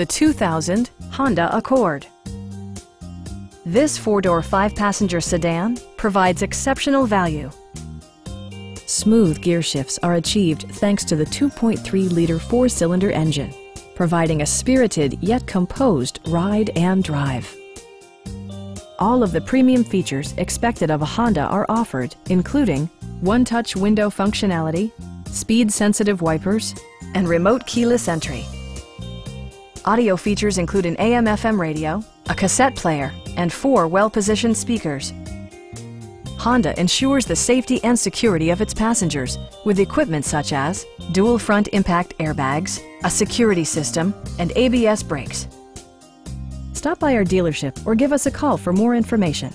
the 2000 Honda Accord. This four-door, five-passenger sedan provides exceptional value. Smooth gear shifts are achieved thanks to the 2.3-liter four-cylinder engine, providing a spirited yet composed ride and drive. All of the premium features expected of a Honda are offered, including one-touch window functionality, speed-sensitive wipers, and remote keyless entry. Audio features include an AM-FM radio, a cassette player, and four well-positioned speakers. Honda ensures the safety and security of its passengers with equipment such as dual front impact airbags, a security system, and ABS brakes. Stop by our dealership or give us a call for more information.